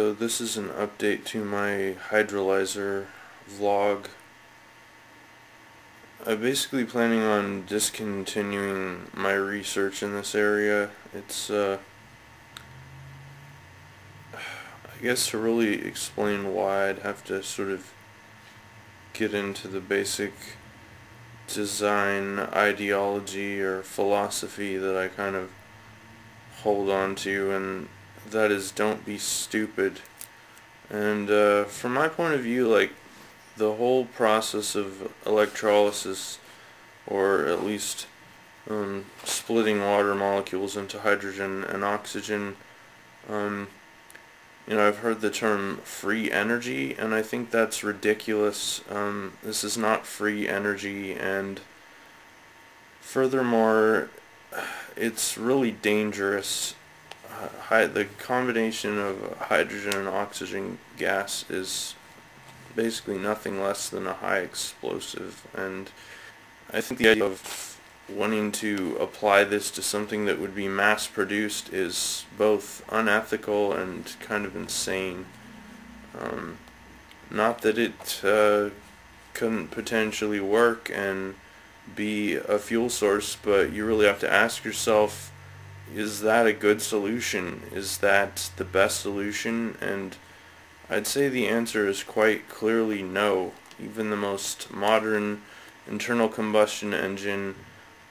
So this is an update to my hydrolyzer vlog. I'm basically planning on discontinuing my research in this area. It's, uh, I guess to really explain why I'd have to sort of get into the basic design ideology or philosophy that I kind of hold on to and that is don't be stupid. And uh, from my point of view, like the whole process of electrolysis, or at least um, splitting water molecules into hydrogen and oxygen, um, you know, I've heard the term free energy, and I think that's ridiculous. Um, this is not free energy, and furthermore, it's really dangerous the combination of hydrogen and oxygen gas is basically nothing less than a high explosive and I think the idea of wanting to apply this to something that would be mass produced is both unethical and kind of insane. Um, not that it uh, couldn't potentially work and be a fuel source, but you really have to ask yourself is that a good solution? Is that the best solution? And I'd say the answer is quite clearly no. Even the most modern internal combustion engine,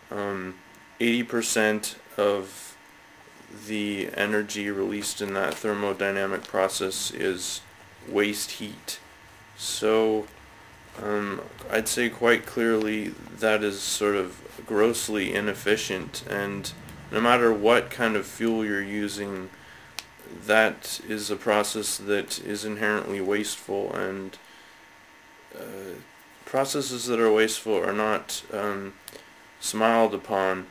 80% um, of the energy released in that thermodynamic process is waste heat. So um, I'd say quite clearly that is sort of grossly inefficient and no matter what kind of fuel you're using, that is a process that is inherently wasteful and uh, processes that are wasteful are not um, smiled upon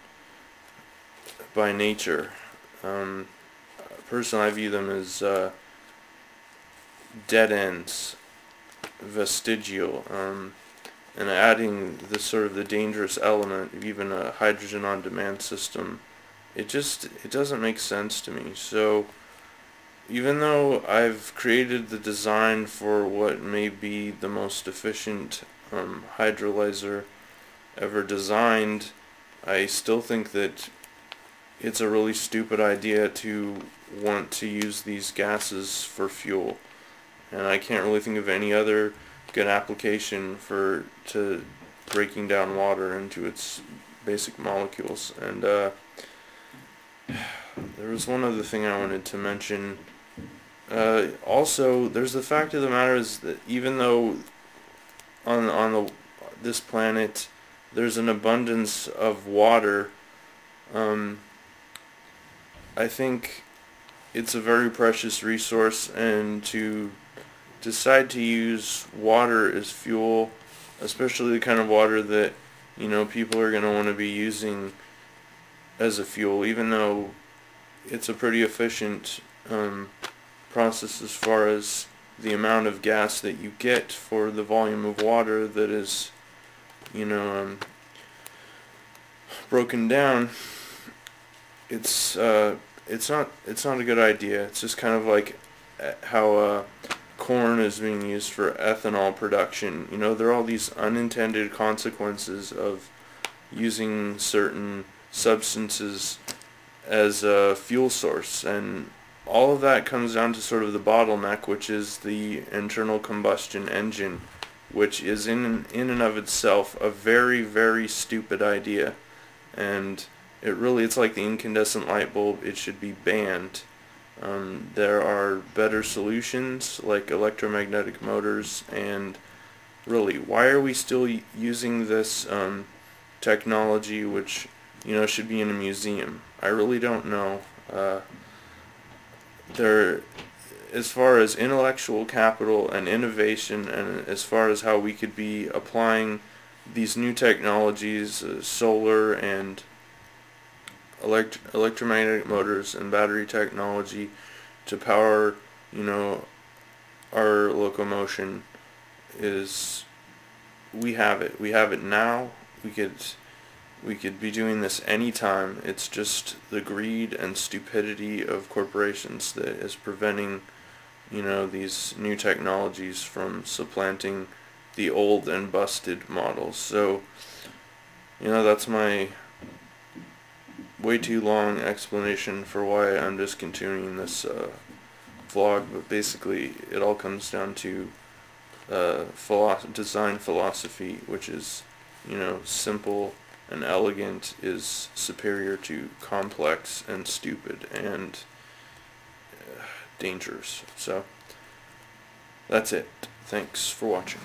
by nature. Um, personally, I view them as uh, dead ends, vestigial, um, and adding the sort of the dangerous element of even a hydrogen on demand system it just it doesn't make sense to me. So even though I've created the design for what may be the most efficient um, hydrolyzer ever designed I still think that it's a really stupid idea to want to use these gases for fuel. And I can't really think of any other good application for to breaking down water into its basic molecules. And uh, there was one other thing I wanted to mention. Uh, also, there's the fact of the matter is that even though on on the this planet there's an abundance of water, um, I think it's a very precious resource, and to decide to use water as fuel, especially the kind of water that you know people are going to want to be using as a fuel, even though it's a pretty efficient um, process as far as the amount of gas that you get for the volume of water that is, you know, um, broken down. It's uh, it's not it's not a good idea. It's just kind of like uh, how uh, corn is being used for ethanol production. You know, there are all these unintended consequences of using certain substances as a fuel source. And all of that comes down to sort of the bottleneck which is the internal combustion engine which is in in and of itself a very very stupid idea. And it really it's like the incandescent light bulb. It should be banned. Um, there are better solutions like electromagnetic motors. And really why are we still using this um, technology which you know, should be in a museum. I really don't know. Uh, there, as far as intellectual capital and innovation, and as far as how we could be applying these new technologies, uh, solar and elect electromagnetic motors and battery technology to power, you know, our locomotion is we have it. We have it now. We could we could be doing this anytime. It's just the greed and stupidity of corporations that is preventing you know, these new technologies from supplanting the old and busted models. So, you know, that's my way too long explanation for why I'm discontinuing this uh, vlog, but basically it all comes down to uh, philo- design philosophy, which is, you know, simple and elegant is superior to complex and stupid and uh, dangerous. So, that's it. Thanks for watching.